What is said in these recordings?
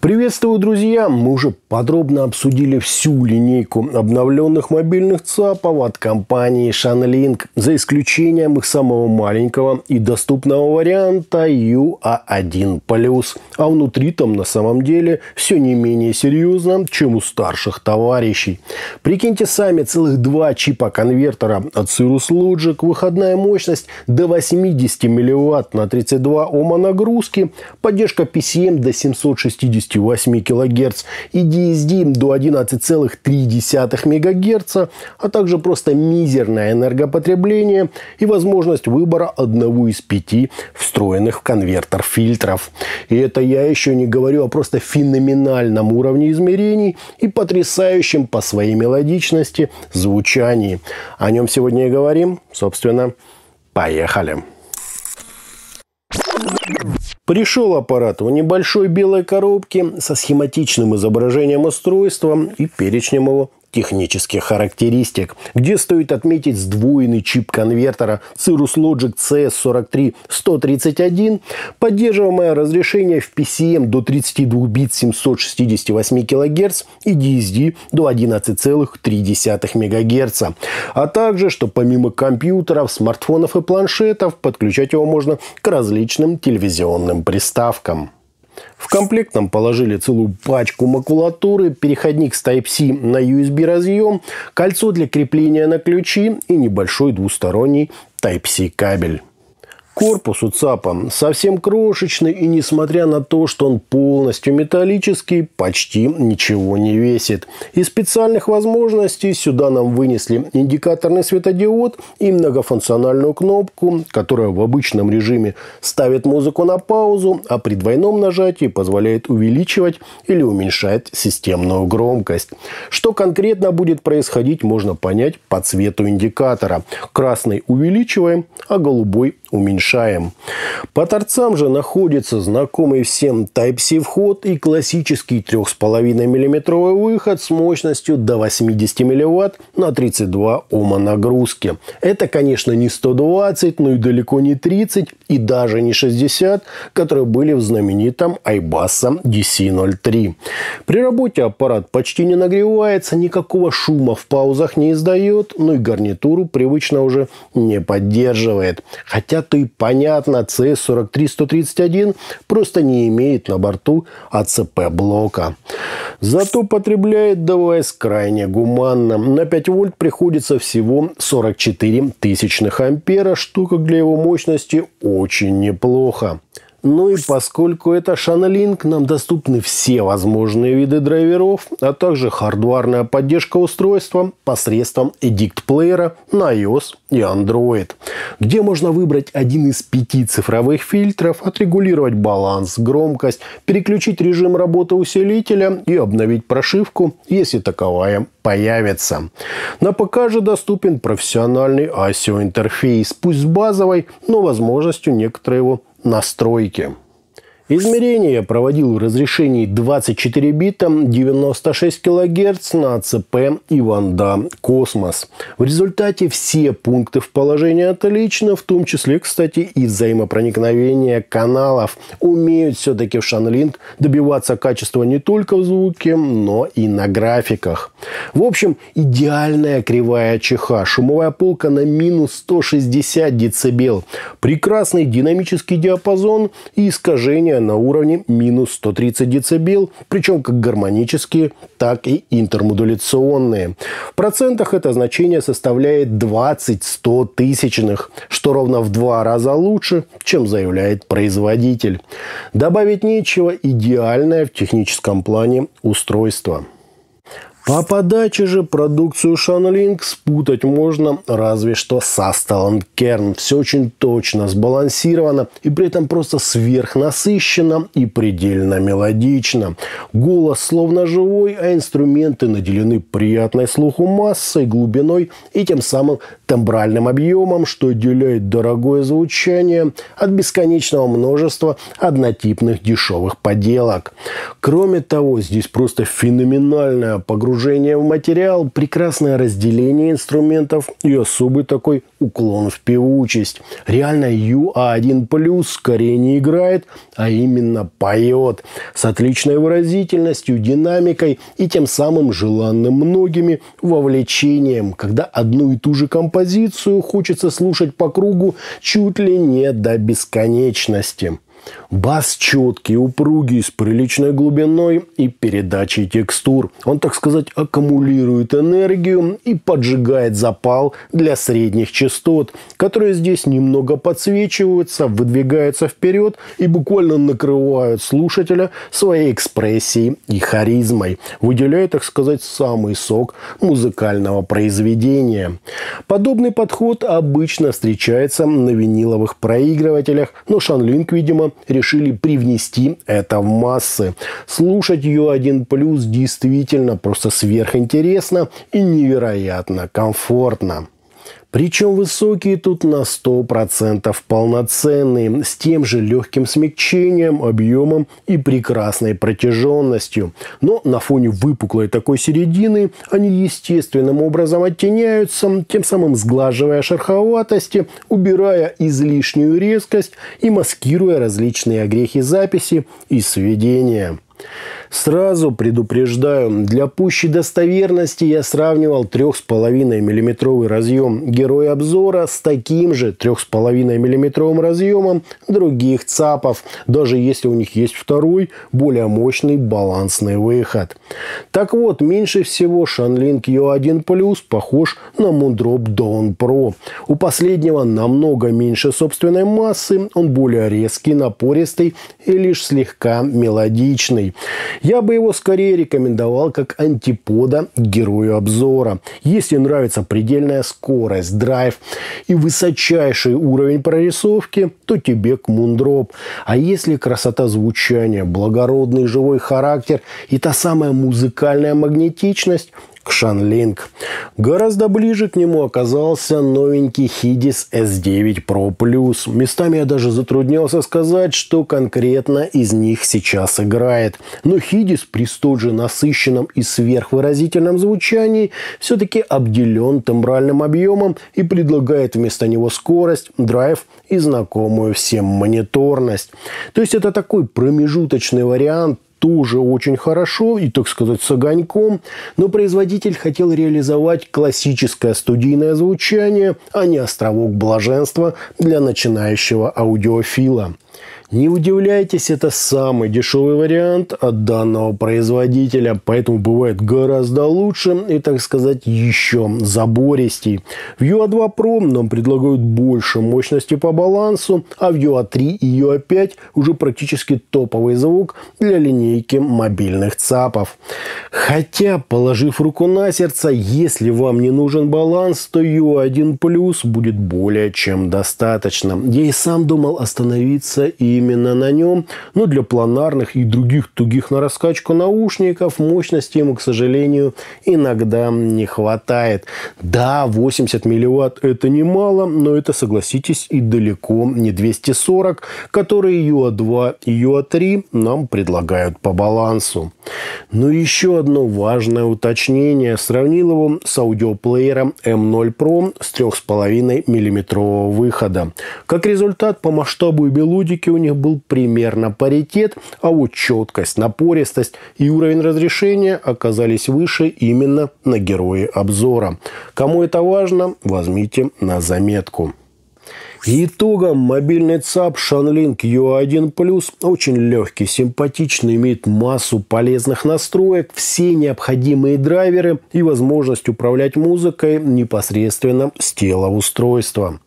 Приветствую, друзья! Мы уже подробно обсудили всю линейку обновленных мобильных ЦАПов от компании Shanlink, за исключением их самого маленького и доступного варианта UA1+. А внутри там на самом деле все не менее серьезно, чем у старших товарищей. Прикиньте сами, целых два чипа конвертера от Cirrus Logic, выходная мощность до 80 мВт на 32 Ома нагрузки, поддержка PCM до 760 28 кГц и DSD до 11,3 МГц, а также просто мизерное энергопотребление и возможность выбора одного из пяти встроенных в конвертер фильтров. И это я еще не говорю о просто феноменальном уровне измерений и потрясающем по своей мелодичности звучании. О нем сегодня и говорим. Собственно, поехали. Пришел аппарат в небольшой белой коробке со схематичным изображением устройства и перечнем его технических характеристик, где стоит отметить сдвоенный чип конвертера Cirrus Logic CS43131, поддерживаемое разрешение в PCM до 32 бит 768 кГц и DSD до 11,3 МГц. А также, что помимо компьютеров, смартфонов и планшетов, подключать его можно к различным телевизионным приставкам. В комплект нам положили целую пачку макулатуры, переходник с Type-C на USB-разъем, кольцо для крепления на ключи и небольшой двусторонний Type-C кабель. Корпус у ЦАПа совсем крошечный, и несмотря на то, что он полностью металлический, почти ничего не весит. Из специальных возможностей сюда нам вынесли индикаторный светодиод и многофункциональную кнопку, которая в обычном режиме ставит музыку на паузу, а при двойном нажатии позволяет увеличивать или уменьшать системную громкость. Что конкретно будет происходить, можно понять по цвету индикатора. Красный увеличиваем, а голубой уменьшаем. По торцам же находится знакомый всем Type-C вход и классический 3,5 мм выход с мощностью до 80 мВт на 32 Ома нагрузки. Это, конечно, не 120, но и далеко не 30 и даже не 60, которые были в знаменитом iBus DC03. При работе аппарат почти не нагревается, никакого шума в паузах не издает, ну и гарнитуру привычно уже не поддерживает. Хотя и понятно, CS43131 просто не имеет на борту АЦП-блока. Зато потребляет девайс крайне гуманно. На 5 вольт приходится всего 44 тысячных ампера, что как для его мощности очень неплохо. Ну и поскольку это Шанлинк, нам доступны все возможные виды драйверов, а также хардварная поддержка устройства посредством Edict плеера на iOS и Android, где можно выбрать один из пяти цифровых фильтров, отрегулировать баланс, громкость, переключить режим работы усилителя и обновить прошивку, если таковая появится. На ПК же доступен профессиональный ASIO интерфейс, пусть с базовой, но возможностью некоторой его настройки. Измерения я проводил в разрешении 24 бита 96 кГц на АЦП E1DA Cosmos. В результате все пункты в положении отлично, в том числе, кстати, и взаимопроникновение каналов, умеют все-таки в Shanling добиваться качества не только в звуке, но и на графиках. В общем, идеальная кривая АЧХ, шумовая полка на минус 160 дБ, прекрасный динамический диапазон и искажение значения на уровне минус 130 дБ, причем как гармонические, так и интермодуляционные. В процентах это значение составляет 20 100 тысячных, что ровно в два раза лучше, чем заявляет производитель. Добавить нечего, идеальное в техническом плане устройство. По подаче же продукцию Shanling спутать можно разве что со Kern. Все очень точно, сбалансировано и при этом просто сверхнасыщенно и предельно мелодично. Голос словно живой, а инструменты наделены приятной слуху массой, глубиной и тем самым тембральным объемом, что отделяет дорогое звучание от бесконечного множества однотипных дешевых поделок. Кроме того, здесь просто феноменальная погружение погружение в материал, прекрасное разделение инструментов и особый такой уклон в певучесть. Реально UA1 Plus скорее не играет, а именно поет. С отличной выразительностью, динамикой и тем самым желанным многими вовлечением, когда одну и ту же композицию хочется слушать по кругу чуть ли не до бесконечности. Бас четкий, упругий, с приличной глубиной и передачей текстур. Он, так сказать, аккумулирует энергию и поджигает запал для средних частот, которые здесь немного подсвечиваются, выдвигаются вперед и буквально накрывают слушателя своей экспрессией и харизмой, выделяя, так сказать, самый сок музыкального произведения. Подобный подход обычно встречается на виниловых проигрывателях, но Шанлинг, видимо, решили привнести это в массы. Слушать ее один плюс действительно просто сверхинтересно и невероятно комфортно. Причем высокие тут на 100% полноценные, с тем же легким смягчением, объемом и прекрасной протяженностью. Но на фоне выпуклой такой середины они естественным образом оттеняются, тем самым сглаживая шероховатости, убирая излишнюю резкость и маскируя различные огрехи записи и сведения. Сразу предупреждаю, для пущей достоверности я сравнивал 3,5 миллиметровый разъем героя обзора с таким же 3,5 миллиметровым разъемом других ЦАПов, даже если у них есть второй, более мощный балансный выход. Так вот, меньше всего Shanlink U1 Plus похож на Moondrop Dawn Pro. У последнего намного меньше собственной массы, он более резкий, напористый и лишь слегка мелодичный. Я бы его скорее рекомендовал как антипода герою обзора. Если нравится предельная скорость, драйв и высочайший уровень прорисовки, то тебе к Мундроп. А если красота звучания, благородный живой характер и та самая музыкальная магнетичность, к Шанлинг. Гораздо ближе к нему оказался новенький Хидис S9 Pro Plus. Местами я даже затруднялся сказать, что конкретно из них сейчас играет. Но Хидис при столь же насыщенном и сверхвыразительном звучании все-таки обделен тембральным объемом и предлагает вместо него скорость, драйв и знакомую всем мониторность. То есть это такой промежуточный вариант тоже очень хорошо и, так сказать, с огоньком, но производитель хотел реализовать классическое студийное звучание, а не островок блаженства для начинающего аудиофила. Не удивляйтесь, это самый дешевый вариант от данного производителя, поэтому бывает гораздо лучше и, так сказать, еще забористей. В UA2 Pro нам предлагают больше мощности по балансу, а в UA3 и UA5 уже практически топовый звук для линейки мобильных ЦАПов. Хотя, положив руку на сердце, если вам не нужен баланс, то UA1 Plus будет более чем достаточно. Я и сам думал остановиться именно именно на нем, но для планарных и других тугих на раскачку наушников мощности ему, к сожалению, иногда не хватает. Да, 80 милливатт это немало, но это, согласитесь, и далеко не 240, которые UA2 и UA3 нам предлагают по балансу. Но еще одно важное уточнение. Сравнил его с аудиоплеером M0 Pro с 3,5 мм выхода. Как результат, по масштабу и мелодике у них был примерно паритет, а вот четкость, напористость и уровень разрешения оказались выше именно на герое обзора. Кому это важно, возьмите на заметку. Итогом мобильный ЦАП Shanlink U1 Plus очень легкий, симпатичный, имеет массу полезных настроек, все необходимые драйверы и возможность управлять музыкой непосредственно с тела устройства.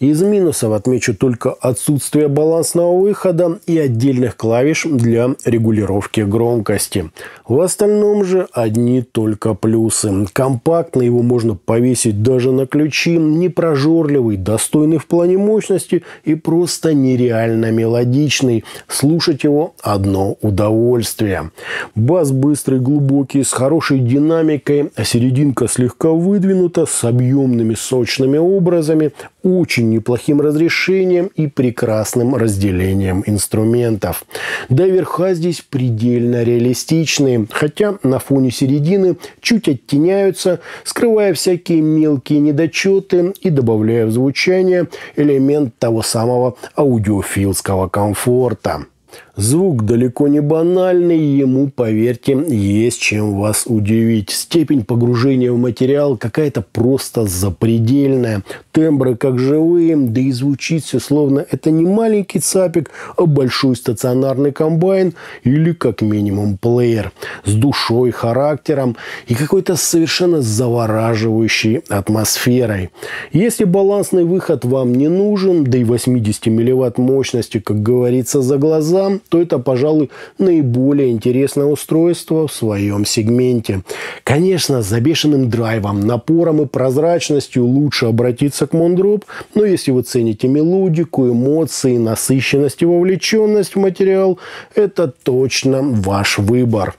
Из минусов отмечу только отсутствие балансного выхода и отдельных клавиш для регулировки громкости. В остальном же одни только плюсы. Компактно его можно повесить даже на ключи, непрожорливый, достойный в плане мощности и просто нереально мелодичный. Слушать его одно удовольствие. Бас быстрый, глубокий, с хорошей динамикой, а серединка слегка выдвинута, с объемными сочными образами, очень неплохим разрешением и прекрасным разделением инструментов. До верха здесь предельно реалистичные, хотя на фоне середины чуть оттеняются, скрывая всякие мелкие недочеты и добавляя в звучание элемент того самого аудиофилского комфорта. Звук далеко не банальный, ему, поверьте, есть чем вас удивить. Степень погружения в материал какая-то просто запредельная. Тембры как живые, да и звучит все словно это не маленький цапик, а большой стационарный комбайн или как минимум плеер. С душой, характером и какой-то совершенно завораживающей атмосферой. Если балансный выход вам не нужен, да и 80 милливатт мощности, как говорится, за глаза, то это, пожалуй, наиболее интересное устройство в своем сегменте. Конечно, с бешеным драйвом, напором и прозрачностью лучше обратиться к Moondrop, но если вы цените мелодику, эмоции, насыщенность и вовлеченность в материал, это точно ваш выбор.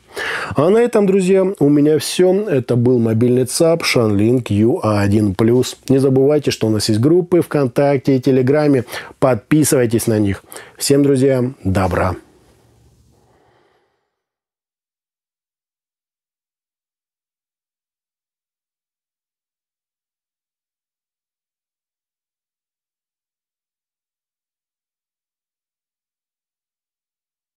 А на этом, друзья, у меня все. Это был мобильный ЦАП Shanling UA1+. Не забывайте, что у нас есть группы ВКонтакте и Телеграме. Подписывайтесь на них. Всем, друзья, добра.